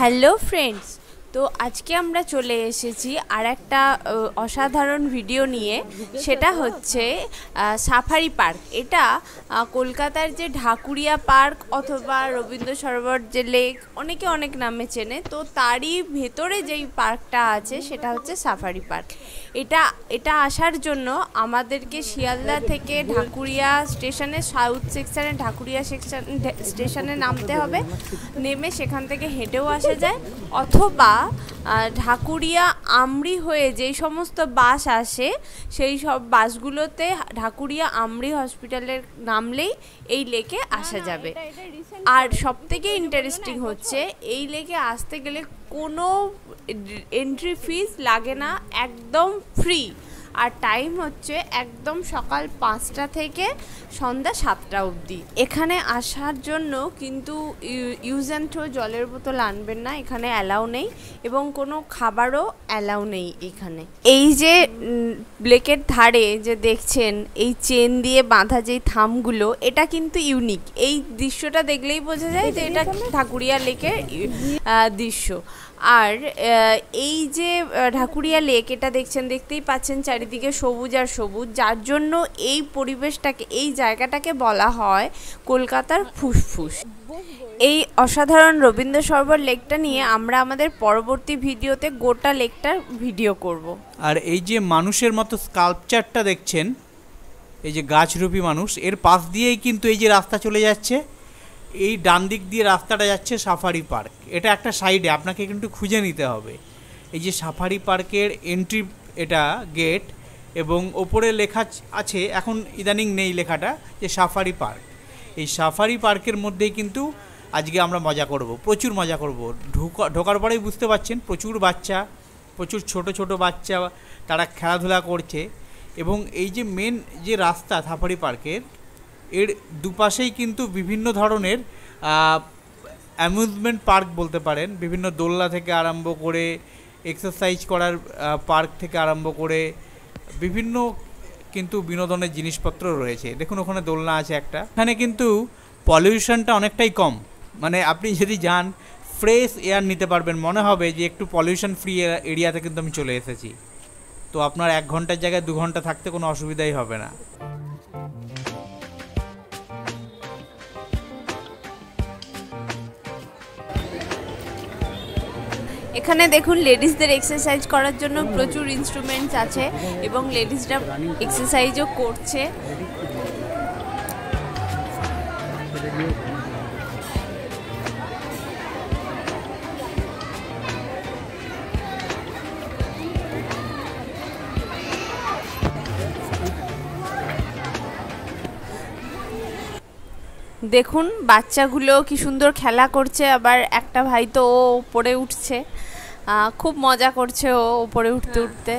hello friends. তো আজকে আমরা চলে এসেছি আর একটা অসাধারণ ভিডিও নিয়ে। সেটা হচ্ছে সাফারি পার্ক এটা কলকাতার যে ঢাকুরিয়া পার্ক অথবা রবীন্দ্র সরোবর যে লেক, অনেকে অনেক নামে চেনে। তো তারই ভেতরে যেই পার্কটা আছে, সেটা হচ্ছে সাফারি পার্ক এটা এটা আসার জন্য আমাদেরকে শিয়ালদা থেকে ঢাকুরিয়া স্টেশনে, সাউথ সেকশনে, ঢাকুরিয়া সেকশান স্টেশনে নামতে হবে। নেমে সেখান থেকে হেঁটেও আসা যায়। অথবা ঢাকুরিয়া আমরি হয়ে যেই সমস্ত বাস আসে সেই সব বাসগুলোতে ঢাকুরিয়া আমরি হসপিটালের নামলেই এই লেকে আসা যাবে। আর সব থেকে ইন্টারেস্টিং হচ্ছে এই লেকে আসতে গেলে কোনো এন্ট্রি ফিস লাগে না একদম ফ্রি আর টাইম হচ্ছে একদম সকাল পাঁচটা থেকে সন্ধ্যা সাতটা অবধি। এখানে আসার জন্য কিন্তু ইউজ অ্যান্ড থ্রো জলের বোতল আনবেন না এখানে অ্যালাউ নেই এবং কোনো খাবারও অ্যালাউ নেই এখানে। এই যে ব্লেকের ধারে যে দেখছেন এই চেন দিয়ে বাঁধা যেই থামগুলো এটা কিন্তু ইউনিক এই দৃশ্যটা দেখলেই বোঝা যায় যে এটা ঠাকুরিয়া লেকের দৃশ্য। আর এই যে ঢাকুরিয়া লেক, এটা দেখছেন, দেখতেই পাচ্ছেন চারিদিকে সবুজ আর সবুজ। যার জন্য এই পরিবেশটাকে, এই জায়গাটাকে বলা হয় কলকাতার ফুসফুস। এই অসাধারণ রবীন্দ্র সরোবর লেকটা নিয়ে আমরা আমাদের পরবর্তী ভিডিওতে গোটা লেকটার ভিডিও করব। আর এই যে মানুষের মতো স্কাল্পচারটা দেখছেন, এই যে গাছরূপী মানুষ, এর পাশ দিয়েই কিন্তু এই যে রাস্তা চলে যাচ্ছে। এই ডান দিক দিয়ে রাস্তাটা যাচ্ছে সাফারি পার্ক এটা একটা সাইডে আপনাকে কিন্তু খুঁজে নিতে হবে। এই যে সাফারি পার্কের এন্ট্রি এটা গেট এবং ওপরে লেখা আছে, এখন ইদানিং নেই লেখাটা, যে সাফারি পার্ক এই সাফারি পার্কের মধ্যেই কিন্তু আজকে আমরা মজা করব, প্রচুর মজা করব। ঢোকা ঢোকার পরেই বুঝতে পারছেন, প্রচুর বাচ্চা, প্রচুর ছোট ছোট বাচ্চা, তারা খেলাধুলা করছে। এবং এই যে মেন যে রাস্তা সাফারি পার্কের এর দুপাশেই কিন্তু বিভিন্ন ধরনের অ্যামিউজমেন্ট পার্ক বলতে পারেন। বিভিন্ন দোলনা থেকে আরম্ভ করে এক্সারসাইজ করার পার্ক থেকে আরম্ভ করে, বিভিন্ন কিন্তু বিনোদনের জিনিসপত্র রয়েছে। দেখুন, ওখানে দোলনা আছে একটা। এখানে কিন্তু পলিউশনটা অনেকটাই কম। মানে আপনি যদি যান ফ্রেশ এয়ার নিতে পারবেন। মনে হবে যে একটু পলিউশন ফ্রি এরিয়াতে কিন্তু আমি চলে এসেছি। তো আপনার এক ঘণ্টার জায়গায় দু ঘণ্টা থাকতে কোনো অসুবিধাই হবে না। এখানে দেখুন, লেডিসদের এক্সারসাইজ করার জন্য প্রচুর ইনস্ট্রুমেন্টস আছে এবং লেডিসরা এক্সারসাইজও করছে। দেখুন, বাচ্চাগুলো কি সুন্দর খেলা করছে, আবার একটা ভাই তো ও উপরে উঠছে। খুব মজা করছে ও উপরে উঠতে উঠতে।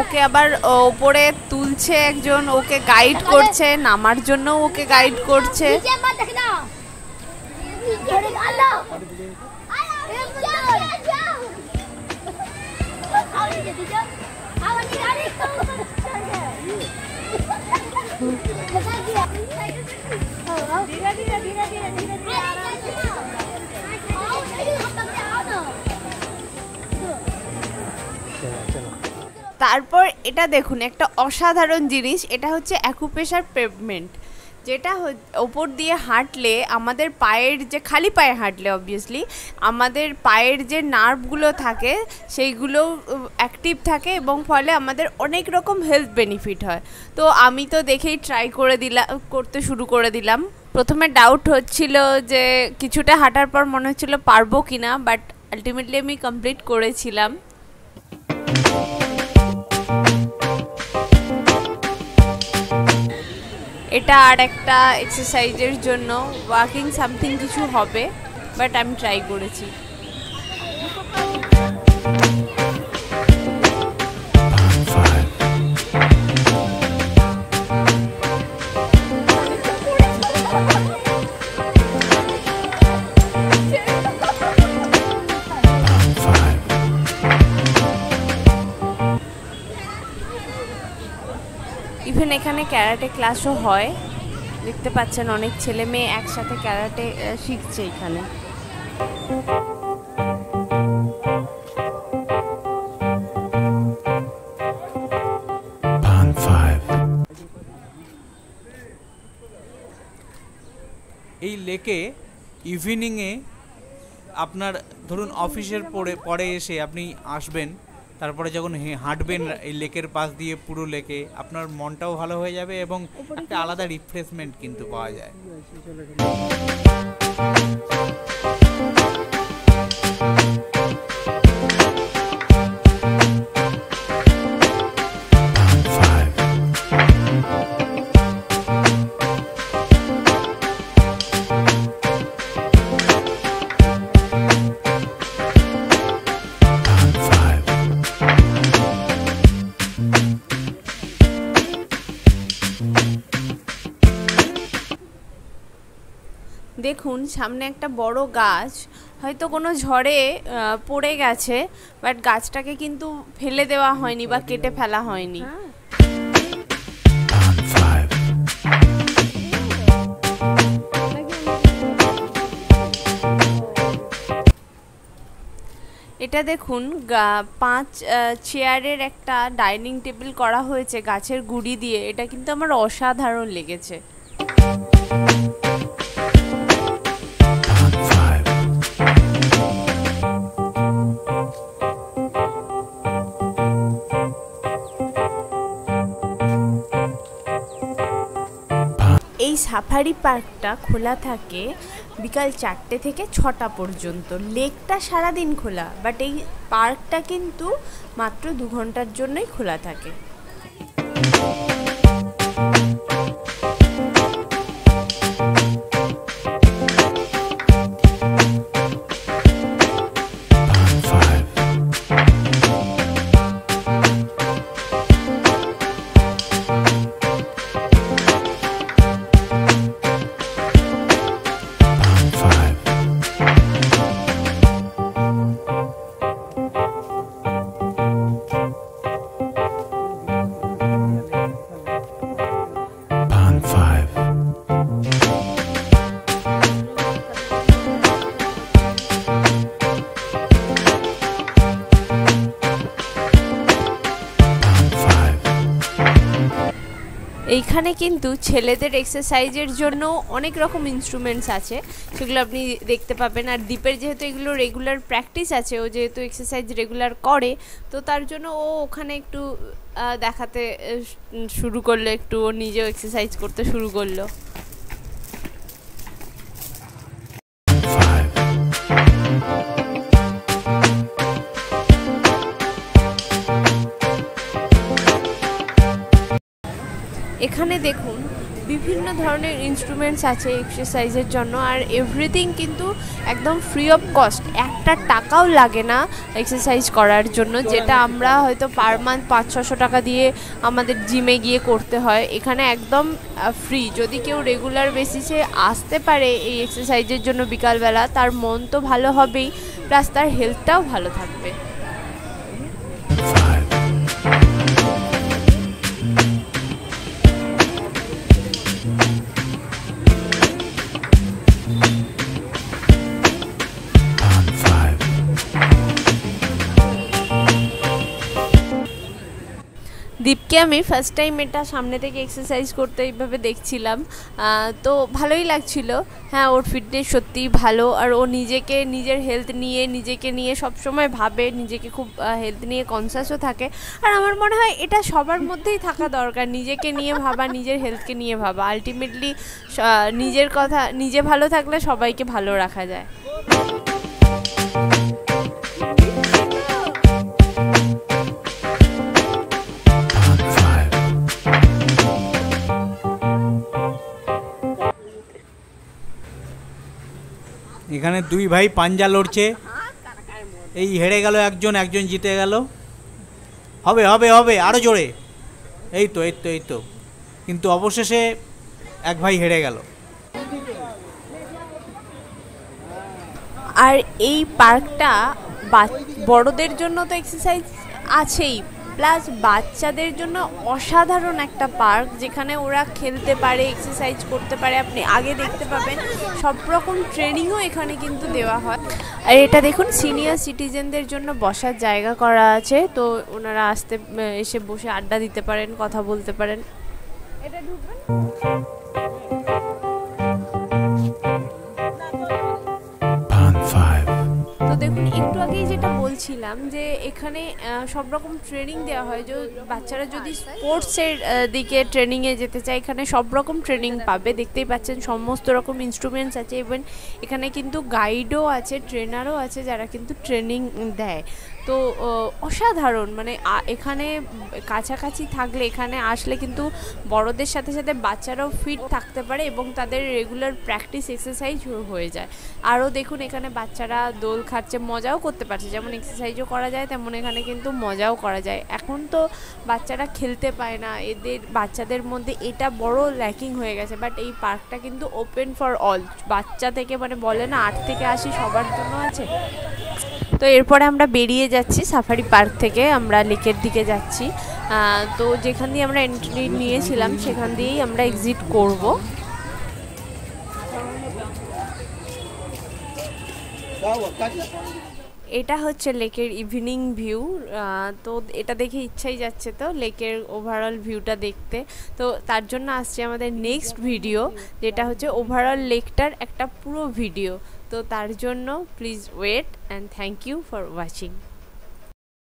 ওকে আবার ও, ওপরে তুলছে একজন ওকে গাইড করছে নামার জন্য ওকে গাইড করছে। তারপর এটা দেখুন, একটা অসাধারণ জিনিস, এটা হচ্ছে অ্যাকুপেশার পেভমেন্ট যেটা ওপর দিয়ে হাঁটলে আমাদের পায়ের যে, খালি পায়ে হাঁটলে অবভিয়াসলি আমাদের পায়ের যে নার্ভগুলো থাকে, সেইগুলো অ্যাক্টিভ থাকে এবং ফলে আমাদের অনেক রকম হেলথ বেনিফিট হয়। তো আমি তো দেখেই ট্রাই করে দিলাম করতে শুরু করে দিলাম। প্রথমে ডাউট হচ্ছিল যে, কিছুটা হাঁটার পর মনে হচ্ছিল পারব কিনা বাট আলটিমেটলি আমি কমপ্লিট করেছিলাম। এটা আর একটা এক্সারসাইজের জন্য ওয়াকিং সামথিং কিছু হবে বাট আমি ট্রাই করেছি। ইভেন এখানে ক্যারাটে ক্লাসও হয়। দেখতে পাচ্ছেন অনেক ছেলে মেয়ে একসাথে ক্যারাটে শিখছে এখানে। Pond 5. এই লেকে ইভিনিংয়ে আপনার ধরুন অফিসের পরে পরে এসে আপনি আসবেন। তারপরে যখন হাঁটবেন এই লেকের পাশ দিয়ে পুরো লেকে আপনার মনটাও ভালো হয়ে যাবে এবং একটা আলাদা রিফ্রেশমেন্ট কিন্তু পাওয়া যায়। দেখুন, সামনে একটা বড় গাছ। হয়তো কোনো ঝড়ে পড়ে গেছে, বাট গাছটাকে কিন্তু ফেলে দেওয়া হয়নি বা কেটে ফেলা হয়নি। Pond 5. এটা দেখুন পাঁচ চেয়ারের একটা ডাইনিং টেবিল করা হয়েছে গাছের গুড়ি দিয়ে। এটা কিন্তু আমার অসাধারণ লেগেছে। এই সাফারি পার্কটা খোলা থাকে বিকাল চারটে থেকে ছটা পর্যন্ত। লেকটা সারাদিন খোলা বাট এই পার্কটা কিন্তু মাত্র দু ঘণ্টার জন্যই খোলা থাকে। এইখানে কিন্তু ছেলেদের এক্সারসাইজের জন্য অনেক রকম ইনস্ট্রুমেন্টস আছে। সেগুলো আপনি দেখতে পাবেন। আর দ্বীপের যেহেতু এগুলো রেগুলার প্র্যাকটিস আছে, ও যেহেতু এক্সারসাইজ রেগুলার করে, তো তার জন্য ও ওখানে একটু দেখাতে শুরু করল, একটু ও নিজেও এক্সারসাইজ করতে শুরু করল। এখানে দেখুন, বিভিন্ন ধরনের ইনস্ট্রুমেন্টস আছে এক্সারসাইজের জন্য, আর এভরিথিং কিন্তু একদম ফ্রি অফ কস্ট একটা টাকাও লাগে না এক্সারসাইজ করার জন্য, যেটা আমরা হয়তো পার মান্থ পাঁচ ছশো টাকা দিয়ে আমাদের জিমে গিয়ে করতে হয়। এখানে একদম ফ্রি যদি কেউ রেগুলার বেসিসে আসতে পারে এই এক্সারসাইজের জন্য বিকালবেলা, তার মন তো ভালো হবেই প্লাস তার হেলথটাও ভালো থাকবে। দীপকে আমি ফার্স্ট টাইম এটা সামনে থেকে এক্সারসাইজ করতে এইভাবে দেখছিলাম। তো ভালোই লাগছিল। হ্যাঁ ওর ফিটনেস সত্যিই ভালো। আর ও নিজেকে, নিজের হেলথ নিয়ে, নিজেকে নিয়ে সবসময় ভাবে, নিজেকে খুব হেলথ নিয়ে কনসাসও থাকে। আর আমার মনে হয় এটা সবার মধ্যেই থাকা দরকার। নিজেকে নিয়ে ভাবা, নিজের হেলথকে নিয়ে ভাবা। আলটিমেটলি নিজের কথা, নিজে ভালো থাকলে সবাইকে ভালো রাখা যায়। এখানে দুই ভাই পাঞ্জা লড়ছে। এই হেরে গেল একজন একজন জিতে গেল। হবে হবে হবে আরও জোরে। এই তো এই তো এই তো। কিন্তু অবশেষে এক ভাই হেরে গেল। আর এই পার্কটা বড়দের জন্য তো এক্সারসাইজ আছেই। প্লাস বাচ্চাদের জন্য অসাধারণ একটা পার্ক যেখানে ওরা খেলতে পারে এক্সারসাইজ করতে পারে। আপনি আগে দেখতে পাবেন, সব রকম ট্রেনিংও এখানে কিন্তু দেওয়া হয়। আর এটা দেখুন সিনিয়র সিটিজেনদের জন্য বসার জায়গা করা আছে। তো ওনারা আসতে, এসে বসে আড্ডা দিতে পারেন, কথা বলতে পারেন। এটা ঢুকবেন? একটু আগেই যেটা বলছিলাম যে এখানে সব রকম ট্রেনিং দেওয়া হয়। যে, বাচ্চারা যদি স্পোর্টসের দিকে ট্রেনিংয়ে যেতে চায়, এখানে সব রকম ট্রেনিং পাবে। দেখতেই পাচ্ছেন সমস্ত রকম ইনস্ট্রুমেন্টস আছে। ইভেন এখানে কিন্তু গাইডও আছে ট্রেনারও আছে যারা কিন্তু ট্রেনিং দেয়। তো অসাধারণ। মানে এখানে কাছাকাছি থাকলে, এখানে আসলে কিন্তু বড়দের সাথে সাথে বাচ্চারাও ফিট থাকতে পারে এবং তাদের রেগুলার প্র্যাকটিস এক্সারসাইজ হয়ে যায়। আরও দেখুন, এখানে বাচ্চারা দোল খাচ্ছে, মজাও করতে পারছে। যেমন এক্সারসাইজও করা যায়, তেমন এখানে কিন্তু মজাও করা যায়। এখন তো বাচ্চারা খেলতে পায় না। এদের, বাচ্চাদের মধ্যে এটা বড় ল্যাকিং হয়ে গেছে। বাট এই পার্কটা কিন্তু ওপেন ফর অল বাচ্চা থেকে মানে বলে না, আট থেকে আসি সবার জন্য আছে। তো এরপরে আমরা বেরিয়ে যাচ্ছি সাফারি পার্ক থেকে। আমরা লেকের দিকে যাচ্ছি। তো যেখান দিয়ে আমরা এন্ট্রি নিয়েছিলাম, সেখান দিয়েই আমরা এক্সিট করব। এটা হচ্ছে লেকের ইভিনিং ভিউ তো এটা দেখে ইচ্ছাই যাচ্ছে তো লেকের ওভারঅল ভিউটা দেখতে। তো তার জন্য আসছে আমাদের নেক্সট ভিডিও যেটা হচ্ছে ওভারঅল লেকটার একটা পুরো ভিডিও তো তার জন্য please wait and thank you for watching